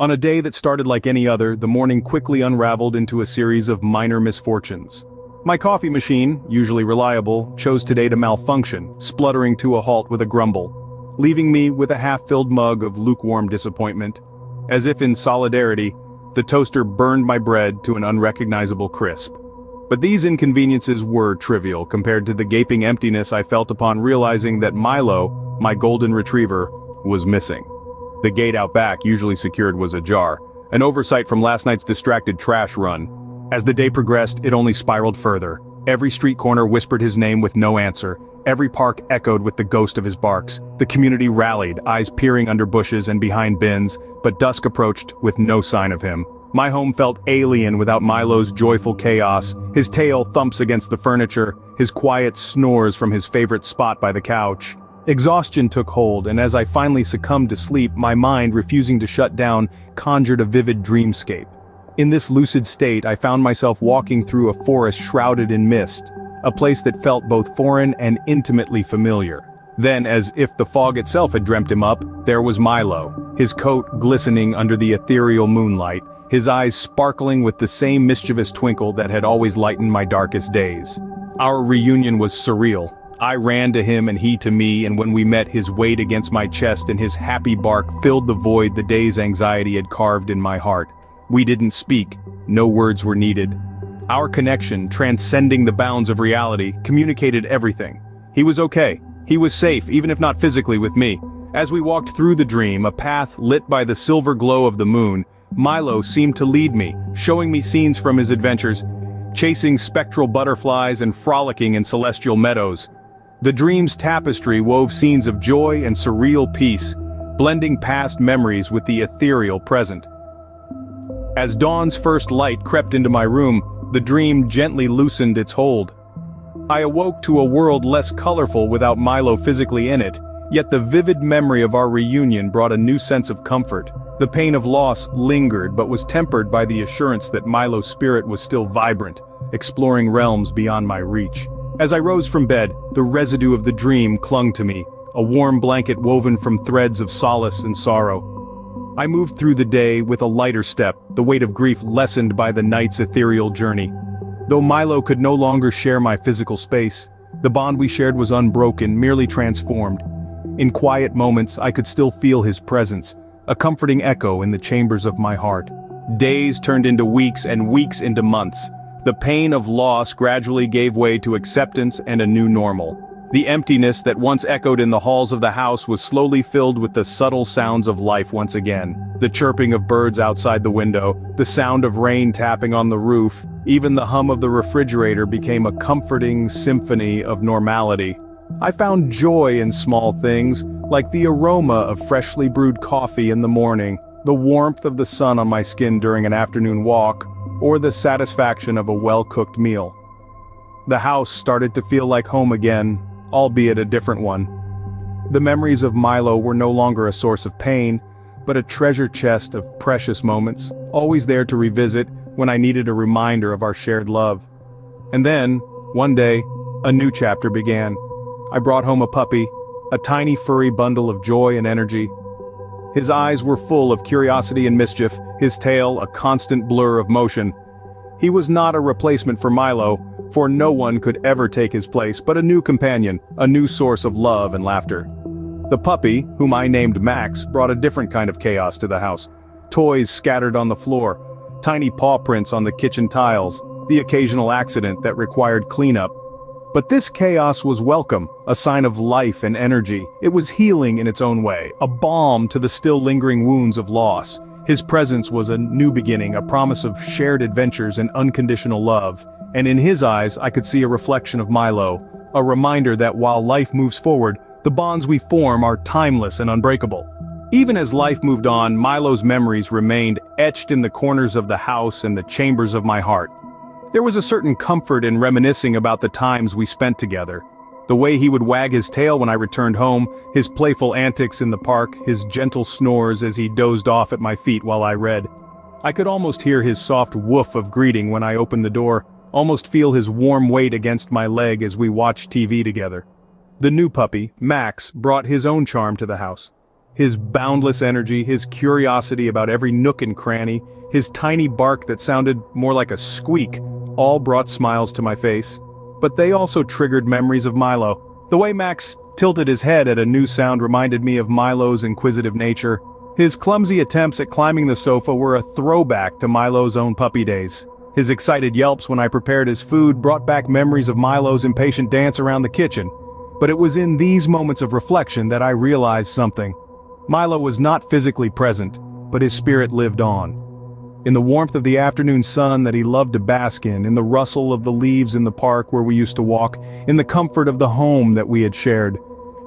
On a day that started like any other, the morning quickly unraveled into a series of minor misfortunes. My coffee machine, usually reliable, chose today to malfunction, spluttering to a halt with a grumble, leaving me with a half-filled mug of lukewarm disappointment. As if in solidarity, the toaster burned my bread to an unrecognizable crisp. But these inconveniences were trivial compared to the gaping emptiness I felt upon realizing that Milo, my golden retriever, was missing. The gate out back, usually secured, was ajar, an oversight from last night's distracted trash run. As the day progressed, it only spiraled further. Every street corner whispered his name with no answer. Every park echoed with the ghost of his barks. The community rallied, eyes peering under bushes and behind bins, but dusk approached with no sign of him. My home felt alien without Milo's joyful chaos, his tail thumps against the furniture, his quiet snores from his favorite spot by the couch. Exhaustion took hold and as I finally succumbed to sleep my mind refusing to shut down conjured a vivid dreamscape. In this lucid state I found myself walking through a forest shrouded in mist, a place that felt both foreign and intimately familiar. Then, as if the fog itself had dreamt him up, there was Milo, his coat glistening under the ethereal moonlight, his eyes sparkling with the same mischievous twinkle that had always lightened my darkest days. Our reunion was surreal. I ran to him and he to me and when we met his weight against my chest and his happy bark filled the void the day's anxiety had carved in my heart. We didn't speak, no words were needed. Our connection, transcending the bounds of reality, communicated everything. He was okay, he was safe even if not physically with me. As we walked through the dream, a path lit by the silver glow of the moon, Milo seemed to lead me, showing me scenes from his adventures, chasing spectral butterflies and frolicking in celestial meadows. The dream's tapestry wove scenes of joy and surreal peace, blending past memories with the ethereal present. As dawn's first light crept into my room, the dream gently loosened its hold. I awoke to a world less colorful without Milo physically in it, yet the vivid memory of our reunion brought a new sense of comfort. The pain of loss lingered but was tempered by the assurance that Milo's spirit was still vibrant, exploring realms beyond my reach. As I rose from bed, the residue of the dream clung to me, a warm blanket woven from threads of solace and sorrow. I moved through the day with a lighter step, the weight of grief lessened by the night's ethereal journey. Though Milo could no longer share my physical space, the bond we shared was unbroken, merely transformed. In quiet moments I could still feel his presence, a comforting echo in the chambers of my heart. Days turned into weeks and weeks into months. The pain of loss gradually gave way to acceptance and a new normal. The emptiness that once echoed in the halls of the house was slowly filled with the subtle sounds of life once again. The chirping of birds outside the window, the sound of rain tapping on the roof, even the hum of the refrigerator became a comforting symphony of normality. I found joy in small things, like the aroma of freshly brewed coffee in the morning, the warmth of the sun on my skin during an afternoon walk, or the satisfaction of a well-cooked meal. The house started to feel like home again, albeit a different one. The memories of Milo were no longer a source of pain, but a treasure chest of precious moments, always there to revisit when I needed a reminder of our shared love. And then, one day, a new chapter began. I brought home a puppy, a tiny furry bundle of joy and energy. His eyes were full of curiosity and mischief, his tail a constant blur of motion. He was not a replacement for Milo, for no one could ever take his place but a new companion, a new source of love and laughter. The puppy, whom I named Max, brought a different kind of chaos to the house. Toys scattered on the floor, tiny paw prints on the kitchen tiles, the occasional accident that required cleanup, but this chaos was welcome, a sign of life and energy. It was healing in its own way, a balm to the still lingering wounds of loss. His presence was a new beginning, a promise of shared adventures and unconditional love. And in his eyes I could see a reflection of Milo, a reminder that while life moves forward, the bonds we form are timeless and unbreakable. Even as life moved on, Milo's memories remained etched in the corners of the house and the chambers of my heart. There was a certain comfort in reminiscing about the times we spent together. The way he would wag his tail when I returned home, his playful antics in the park, his gentle snores as he dozed off at my feet while I read. I could almost hear his soft woof of greeting when I opened the door, almost feel his warm weight against my leg as we watched TV together. The new puppy, Max, brought his own charm to the house. His boundless energy, his curiosity about every nook and cranny, his tiny bark that sounded more like a squeak, all brought smiles to my face. But they also triggered memories of Milo. The way Max tilted his head at a new sound reminded me of Milo's inquisitive nature. His clumsy attempts at climbing the sofa were a throwback to Milo's own puppy days. His excited yelps when I prepared his food brought back memories of Milo's impatient dance around the kitchen. But it was in these moments of reflection that I realized something. Milo was not physically present, but his spirit lived on. In the warmth of the afternoon sun that he loved to bask in, in the rustle of the leaves in the park where we used to walk, in the comfort of the home that we had shared.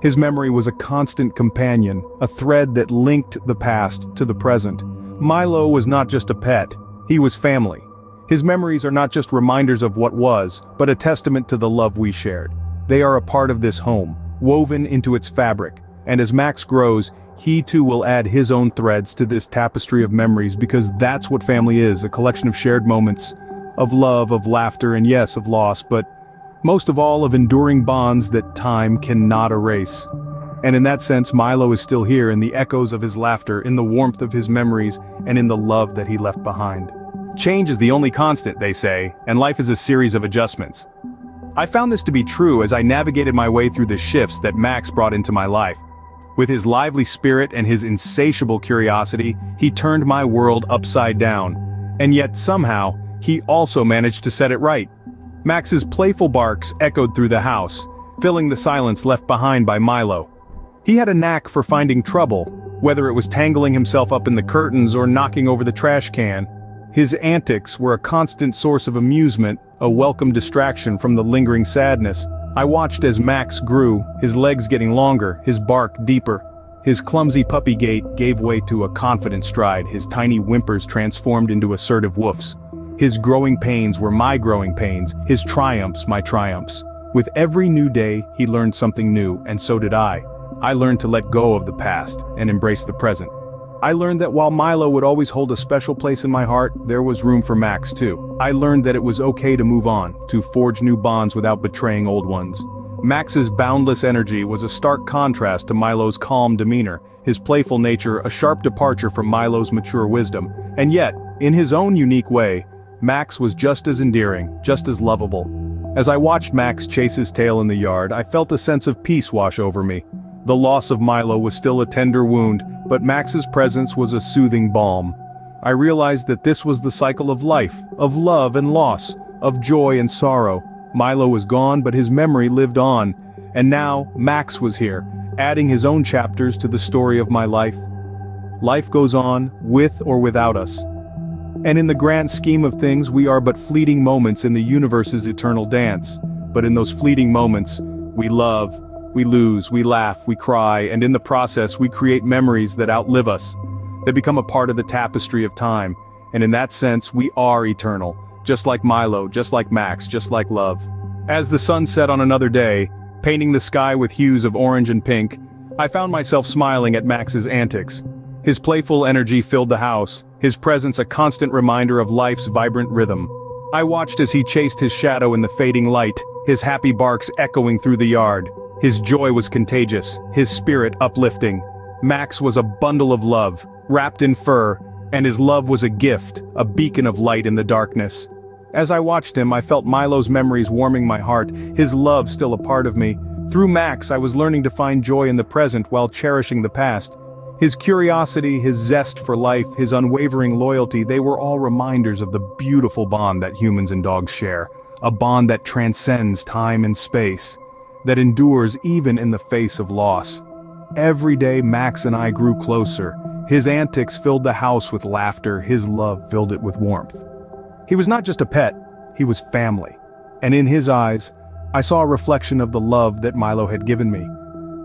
His memory was a constant companion, a thread that linked the past to the present. Milo was not just a pet, he was family. His memories are not just reminders of what was, but a testament to the love we shared. They are a part of this home, woven into its fabric, and as Max grows, he too will add his own threads to this tapestry of memories because that's what family is, a collection of shared moments, of love, of laughter, and yes, of loss, but most of all of enduring bonds that time cannot erase. And in that sense Milo is still here in the echoes of his laughter, in the warmth of his memories, and in the love that he left behind. Change is the only constant, they say, and life is a series of adjustments. I found this to be true as I navigated my way through the shifts that Max brought into my life. With his lively spirit and his insatiable curiosity, he turned my world upside down. And yet somehow, he also managed to set it right. Max's playful barks echoed through the house, filling the silence left behind by Milo. He had a knack for finding trouble, whether it was tangling himself up in the curtains or knocking over the trash can. His antics were a constant source of amusement, a welcome distraction from the lingering sadness. I watched as Max grew, his legs getting longer, his bark deeper. His clumsy puppy gait gave way to a confident stride, his tiny whimpers transformed into assertive woofs. His growing pains were my growing pains, his triumphs my triumphs. With every new day, he learned something new, and so did I. I learned to let go of the past and embrace the present. I learned that while Milo would always hold a special place in my heart, there was room for Max too. I learned that it was okay to move on, to forge new bonds without betraying old ones. Max's boundless energy was a stark contrast to Milo's calm demeanor, his playful nature a sharp departure from Milo's mature wisdom, and yet, in his own unique way, Max was just as endearing, just as lovable. As I watched Max chase his tail in the yard, I felt a sense of peace wash over me. The loss of Milo was still a tender wound, but Max's presence was a soothing balm. I realized that this was the cycle of life, of love and loss, of joy and sorrow. Milo was gone but his memory lived on. And now, Max was here, adding his own chapters to the story of my life. Life goes on, with or without us. And in the grand scheme of things we are but fleeting moments in the universe's eternal dance. But in those fleeting moments, we love, we lose, we laugh, we cry, and in the process we create memories that outlive us. They become a part of the tapestry of time, and in that sense we are eternal, just like Milo, just like Max, just like love. As the sun set on another day, painting the sky with hues of orange and pink, I found myself smiling at Max's antics. His playful energy filled the house, his presence a constant reminder of life's vibrant rhythm. I watched as he chased his shadow in the fading light, his happy barks echoing through the yard. His joy was contagious, his spirit uplifting. Max was a bundle of love, wrapped in fur, and his love was a gift, a beacon of light in the darkness. As I watched him I felt Milo's memories warming my heart, his love still a part of me. Through Max I was learning to find joy in the present while cherishing the past. His curiosity, his zest for life, his unwavering loyalty, they were all reminders of the beautiful bond that humans and dogs share. A bond that transcends time and space that endures even in the face of loss. Every day Max and I grew closer. His antics filled the house with laughter, his love filled it with warmth. He was not just a pet, he was family. And in his eyes, I saw a reflection of the love that Milo had given me.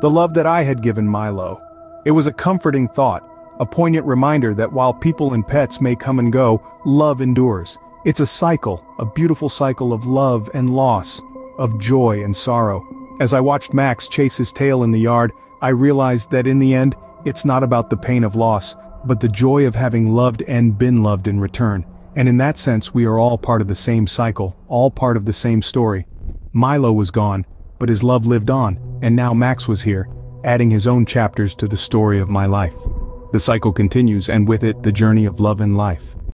The love that I had given Milo. It was a comforting thought, a poignant reminder that while people and pets may come and go, love endures. It's a cycle, a beautiful cycle of love and loss, of joy and sorrow. As I watched Max chase his tail in the yard, I realized that in the end, it's not about the pain of loss, but the joy of having loved and been loved in return. And in that sense we are all part of the same cycle, all part of the same story. Milo was gone, but his love lived on, and now Max was here. adding his own chapters to the story of my life. The cycle continues and with it the journey of love and life.